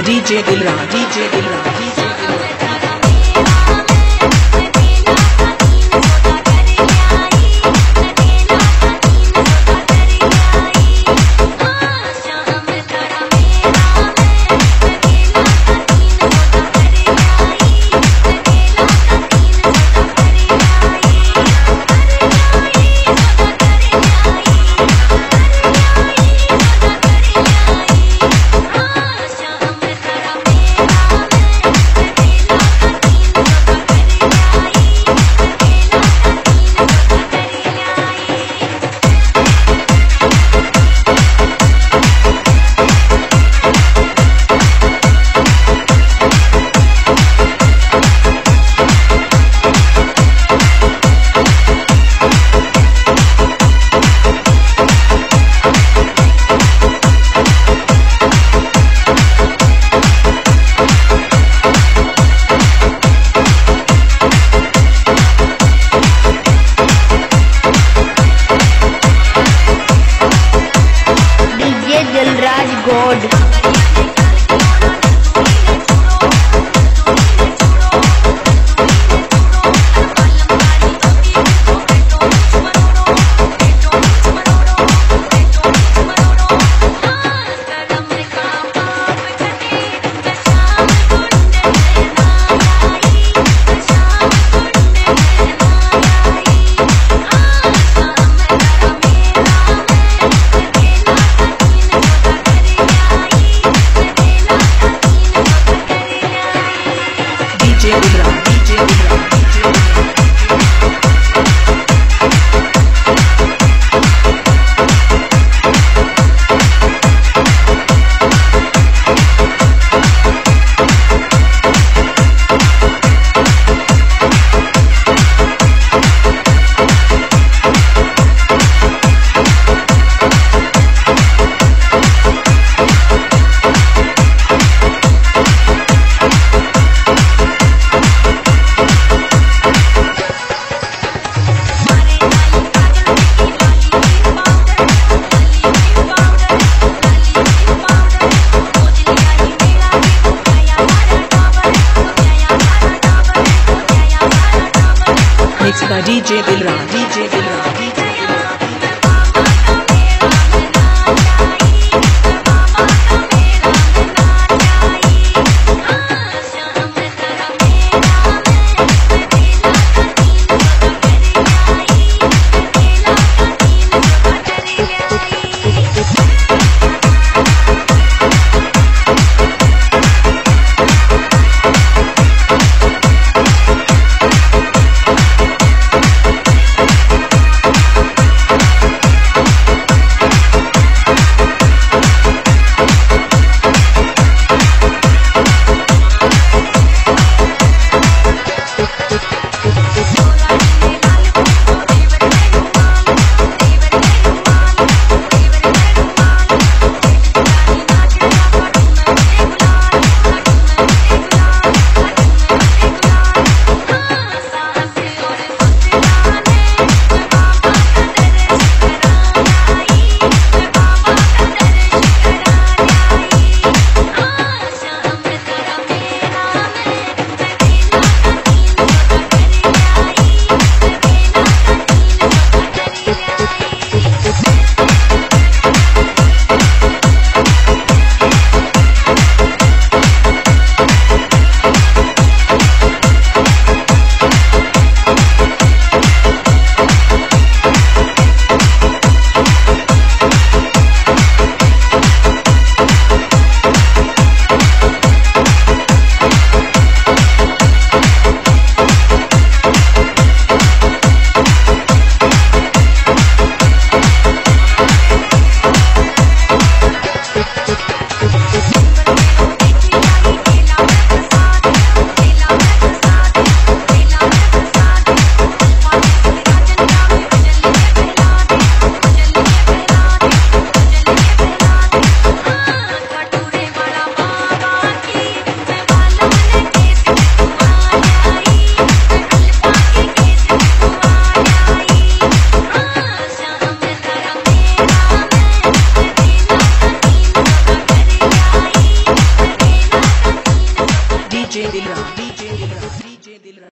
by DJ Dilra, DJ Dilra, Dilraj गोड। It's by DJ Dilraj. DJ Dilraj.